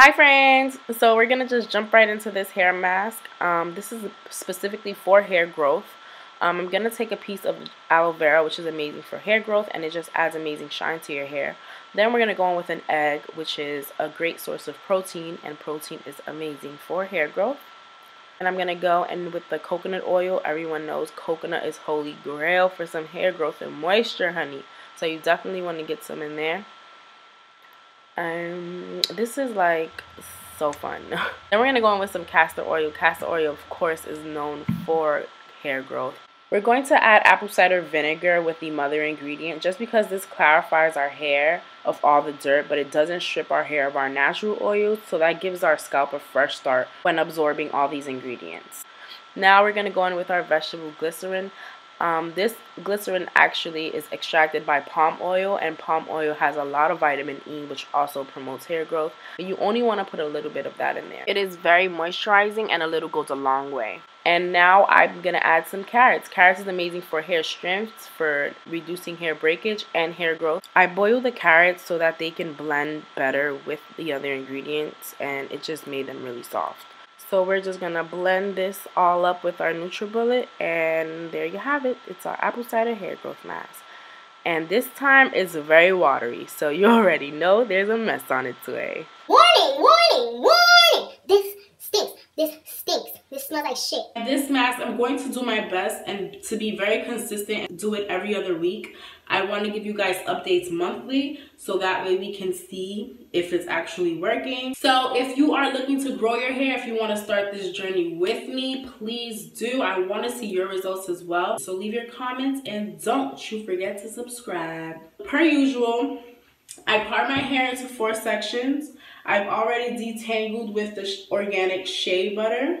Hi friends! So we're going to just jump right into this hair mask. Um, this is specifically for hair growth. Um, I'm going to take a piece of aloe vera, which is amazing for hair growth, and it just adds amazing shine to your hair. Then we're going to go in with an egg, which is a great source of protein, and protein is amazing for hair growth. And I'm going to go in with the coconut oil. Everyone knows coconut is holy grail for some hair growth and moisture, honey. So you definitely want to get some in there. Um, this is like so fun. then we're to go in with some castor oil. Castor oil, of course, is known for hair growth. We're going to add apple cider vinegar with the mother ingredient just because this clarifies our hair of all the dirt, but it doesn't strip our hair of our natural oils, so that gives our scalp a fresh start when absorbing all these ingredients. Now we're going to go in with our vegetable glycerin. Um, this glycerin actually is extracted by palm oil, and palm oil has a lot of vitamin E, which also promotes hair growth. You only want to put a little bit of that in there. It is very moisturizing, and a little goes a long way. And now I'm going to add some carrots. Carrots is amazing for hair strength, for reducing hair breakage, and hair growth. I boil the carrots so that they can blend better with the other ingredients, and it just made them really soft. So we're just going to blend this all up with our NutriBullet and there you have it. It's our apple cider hair growth mask. And this time it's very watery, so you already know there's a mess on its way. Warning, warning, warning! This stinks. This stinks. Like shit. This mask, I'm going to do my best and to be very consistent and do it every other week. I want to give you guys updates monthly so that way we can see if it's actually working. So if you are looking to grow your hair, if you want to start this journey with me, please do. I want to see your results as well. So leave your comments and don't you forget to subscribe. Per usual, I part my hair into four sections. I've already detangled with the organic shea butter.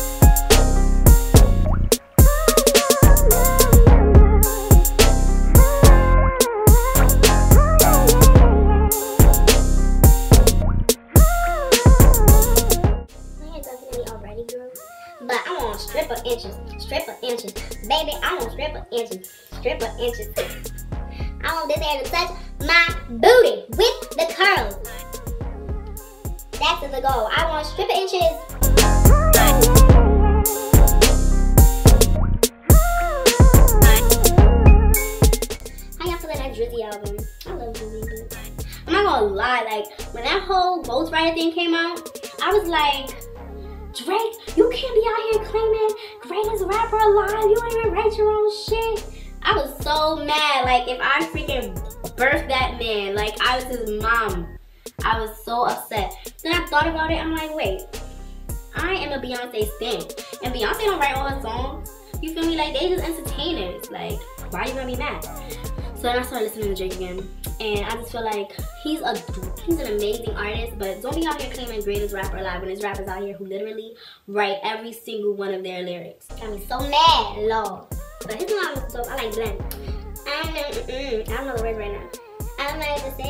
inches, stripper inches. Baby, I want stripper inches, stripper inches. I want this hair to touch my booty with the curls. That's the goal. I want stripper inches. Drizzy album? I love Drizzy, but I'm not gonna lie, like when that whole Ghostwriter thing came out, I was like, Drake, you can't be out here claiming greatest rapper alive. You don't even write your own shit. I was so mad. Like, if I freaking birthed that man, like, I was his mom. I was so upset. Then I thought about it. I'm like, wait, I am a Beyonce stan. And Beyonce don't write all her songs. You feel me? Like, they just entertainers. Like, why are you gonna be mad? So then I started listening to Drake again. And I just feel like he's a he's an amazing artist, but don't be out here claiming greatest rapper alive when there's rappers out here who literally write every single one of their lyrics. Got me so mad, Lord. But his is dope. I like Blend. I don't know, mm -mm, I don't know the words right now. I don't like to say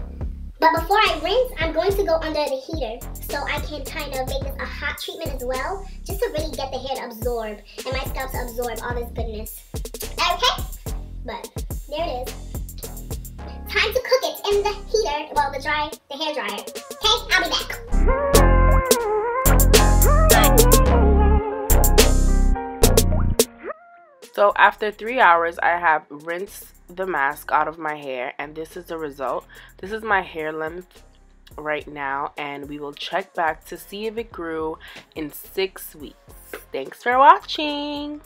But before I rinse, I'm going to go under the heater so I can kind of make this a hot treatment as well, just to really get the hair to absorb and my scalp to absorb all this goodness. Okay? But there it is. Time to cook it in the heater, well, the dry, the hair dryer. Okay, I'll be back. So after three hours, I have rinsed the mask out of my hair and this is the result. This is my hair length right now and we will check back to see if it grew in six weeks. Thanks for watching.